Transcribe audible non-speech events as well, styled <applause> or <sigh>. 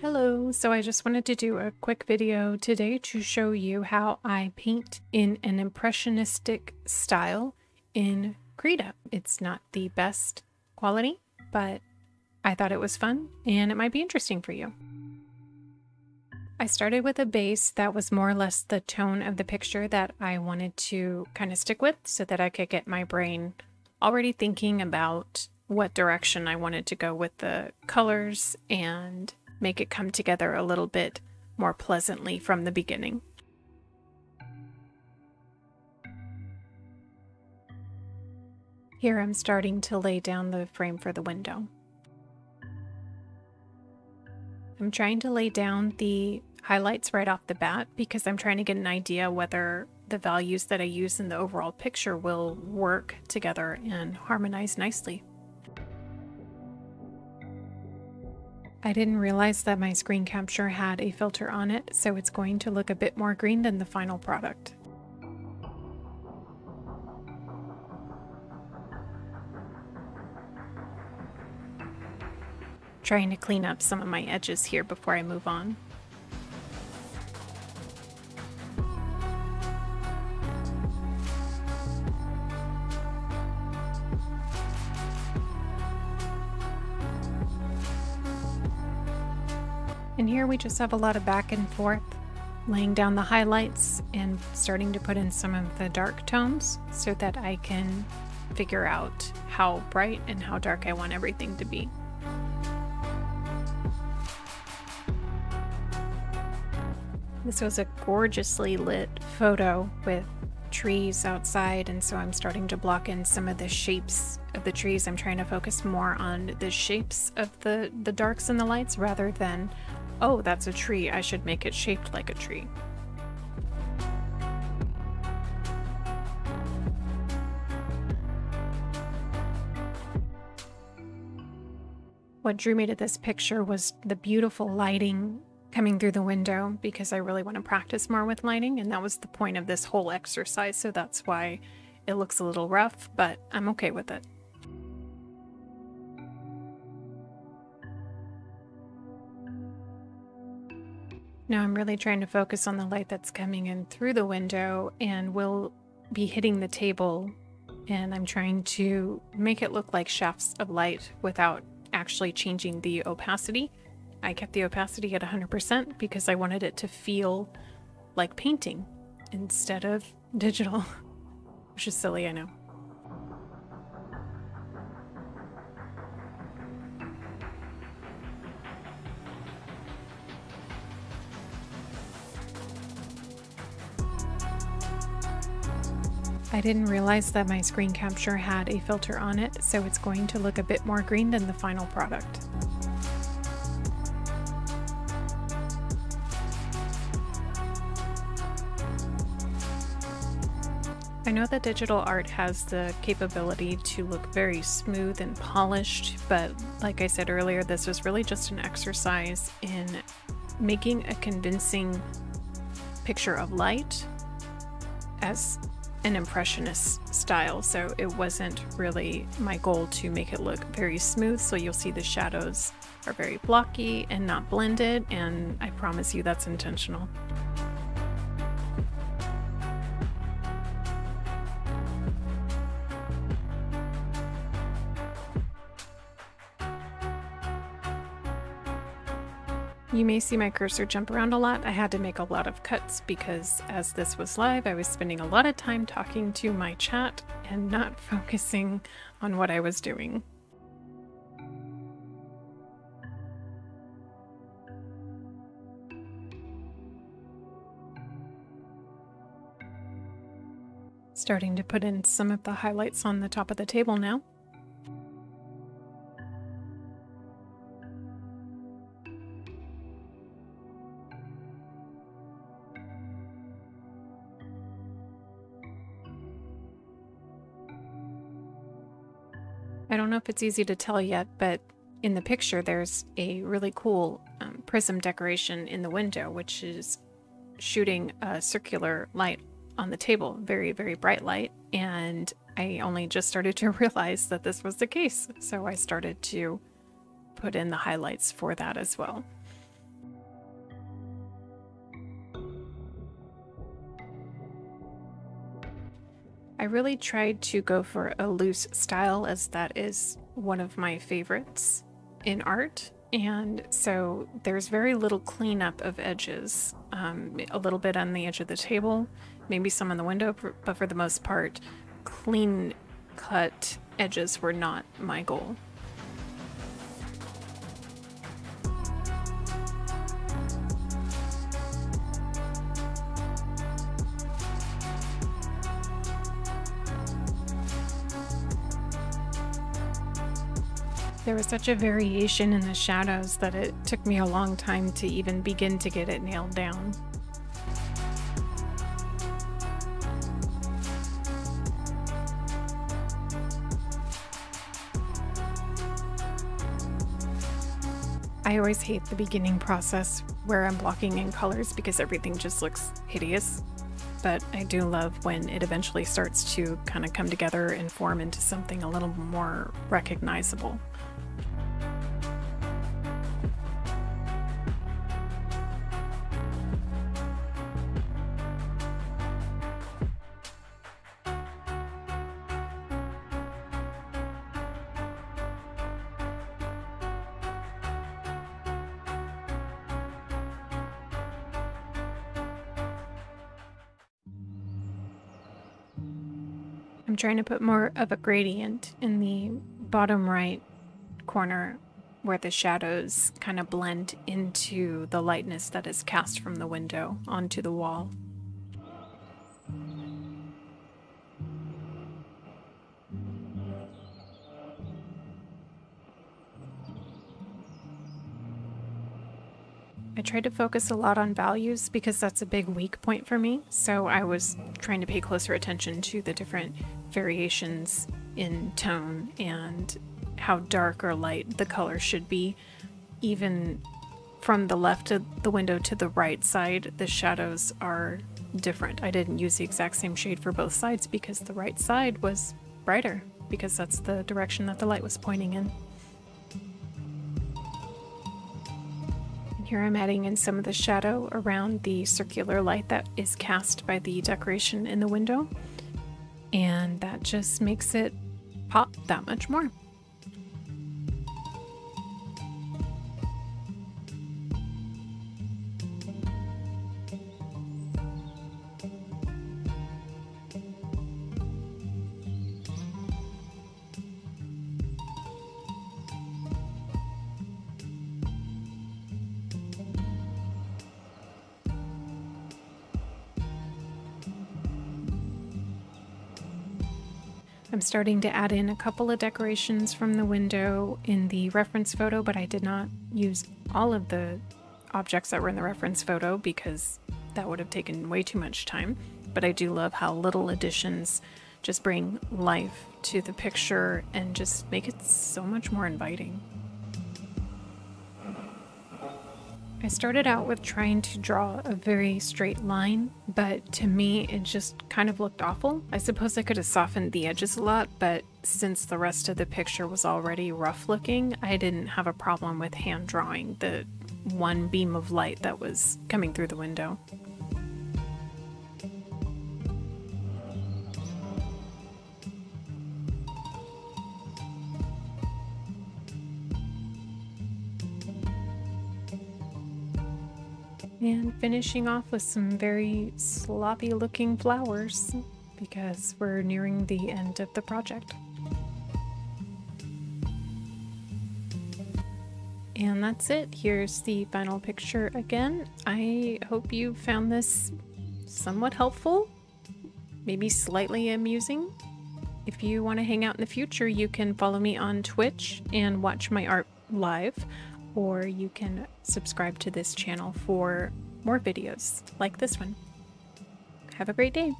Hello, so I just wanted to do a quick video today to show you how I paint in an impressionistic style in Krita. It's not the best quality, but I thought it was fun and it might be interesting for you. I started with a base that was more or less the tone of the picture that I wanted to kind of stick with so that I could get my brain already thinking about what direction I wanted to go with the colors and make it come together a little bit more pleasantly from the beginning. Here I'm starting to lay down the frame for the window. I'm trying to lay down the highlights right off the bat because I'm trying to get an idea whether the values that I use in the overall picture will work together and harmonize nicely. I didn't realize that my screen capture had a filter on it, so it's going to look a bit more green than the final product. Trying to clean up some of my edges here before I move on. Just have a lot of back and forth, laying down the highlights and starting to put in some of the dark tones so that I can figure out how bright and how dark I want everything to be. This was a gorgeously lit photo with trees outside and so I'm starting to block in some of the shapes of the trees. I'm trying to focus more on the shapes of the, the darks and the lights rather than Oh, that's a tree. I should make it shaped like a tree. What drew me to this picture was the beautiful lighting coming through the window because I really want to practice more with lighting and that was the point of this whole exercise so that's why it looks a little rough but I'm okay with it. Now I'm really trying to focus on the light that's coming in through the window and will be hitting the table and I'm trying to make it look like shafts of light without actually changing the opacity. I kept the opacity at 100% because I wanted it to feel like painting instead of <laughs> digital, which is silly, I know. I didn't realize that my screen capture had a filter on it, so it's going to look a bit more green than the final product. I know that digital art has the capability to look very smooth and polished, but like I said earlier, this was really just an exercise in making a convincing picture of light as an impressionist style, so it wasn't really my goal to make it look very smooth. So you'll see the shadows are very blocky and not blended, and I promise you that's intentional. You may see my cursor jump around a lot. I had to make a lot of cuts because as this was live, I was spending a lot of time talking to my chat and not <laughs> focusing on what I was doing. Starting to put in some of the highlights on the top of the table now. I don't know if it's easy to tell yet, but in the picture there's a really cool um, prism decoration in the window, which is shooting a circular light on the table, very, very bright light. And I only just started to <laughs> realize that this was the case. So I started to put in the highlights for that as well. I really tried to go for a loose style as that is one of my favorites in art. And so there's very little cleanup of edges. Um, a little bit on the edge of the table, maybe some on the window, but for the most part, clean cut edges were not my goal. There was such a variation in the shadows that it took me a long time to even begin to get it nailed down. I always hate the beginning process where I'm blocking in colors because everything just looks hideous. But I do love when it eventually starts to kind of come together and form into something a little more recognizable. I'm trying to put more of a gradient in the bottom right corner where the shadows kind of blend into the lightness that is cast from the window onto the wall. I tried to focus a lot on values because that's a big weak point for me. So I was trying to pay closer attention to the different variations in tone and how dark or light the color should be. Even from the left of the window to the right side, the shadows are different. I didn't use the exact same shade for both sides because the right side was brighter because that's the direction that the light was pointing in. Here I'm adding in some of the shadow around the circular light that is cast by the decoration in the window. And that just makes it pop that much more. I'm starting to add in a couple of decorations from the window in the reference photo, but I did not use all of the objects that were in the reference photo because that would have taken way too much time. But I do love how little additions just bring life to the picture and just make it so much more inviting. I started out with trying to draw a very straight line, but to me it just kind of looked awful. I suppose I could have softened the edges a lot, but since the rest of the picture was already rough looking, I didn't have a problem with hand drawing the one beam of light that was coming through the window. And finishing off with some very sloppy looking flowers because we're nearing the end of the project. And that's it. Here's the final picture again. I hope you found this somewhat helpful, maybe slightly amusing. If you want to hang out in the future, you can follow me on Twitch and watch my art live or you can subscribe to this channel for more videos like this one. Have a great day!